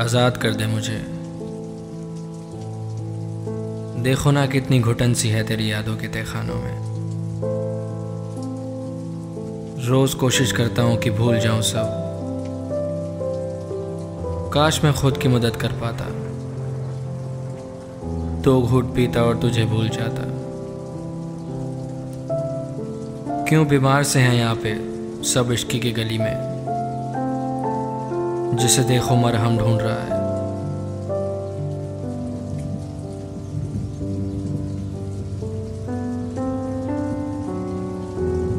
आज़ाद कर दे मुझे। देखो ना कितनी घुटन सी है तेरी यादों के तहखानों में। रोज़ कोशिश करता हूँ कि भूल जाऊँ सब। काश मैं खुद की मदद कर पाता। तो घुट पीता और तुझे भूल जाता। क्यों बीमार से हैं यहाँ पे सब इश्की की गली में? जिसे देखो मरहम ढूंढ रहा है।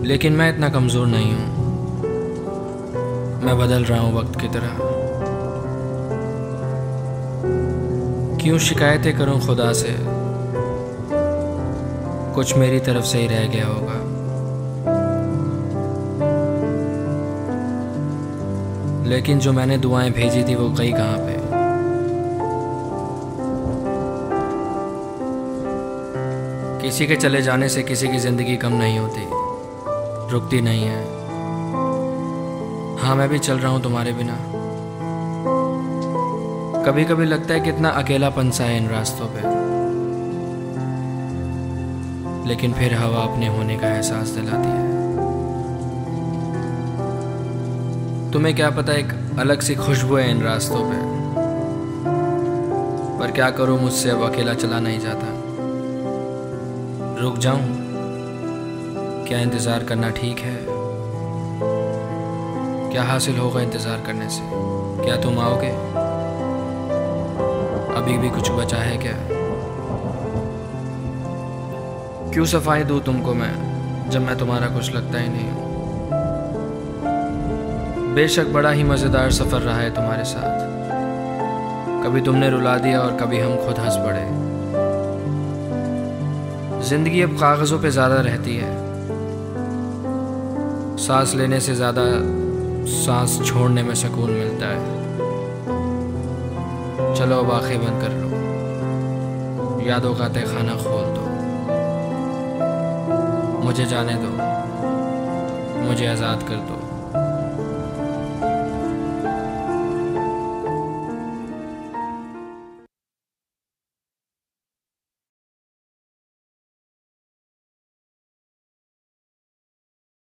लेकिन मैं इतना कमज़ोर नहीं हूँ। मैं बदल रहा हूँ वक्त की तरह। क्यों शिकायतें करूँ खुदा से? कुछ मेरी तरफ़ से ही रह गया होगा। लेकिन जो मैंने दुआएँ भेजी थी वो गई कहाँ पे? किसी के चले जाने से किसी की ज़िंदगी कम नहीं होती, रुकती नहीं है। हाँ मैं भी चल रहा हूँ तुम्हारे बिना। कभी कभी लगता है कितना अकेलापन सा है इन रास्तों पे। लेकिन फिर हवा अपने होने का एहसास दिलाती है। तुम्हें क्या पता एक अलग सी खुशबू है इन रास्तों पे? पर क्या करूँ मुझसे अब अकेला चला नहीं जाता? रुक जाऊँ? क्या इंतज़ार करना ठीक है? क्या हासिल होगा इंतज़ार करने से? क्या तुम आओगे? अभी भी कुछ बचा है क्या? क्यों सफ़ाई दूँ तुमको मैं, जब मैं तुम्हारा कुछ लगता ही नहीं हूँ? बेशक बड़ा ही मज़ेदार सफ़र रहा है तुम्हारे साथ। कभी तुमने रुला दिया और कभी हम खुद हंस पड़े। ज़िंदगी अब कागज़ों पे ज़्यादा रहती है। सांस लेने से ज़्यादा सांस छोड़ने में सुकून मिलता है। चलो अब आँखें बंद कर लो। यादों का तहखाना खोल दो। मुझे जाने दो। मुझे आज़ाद कर दो।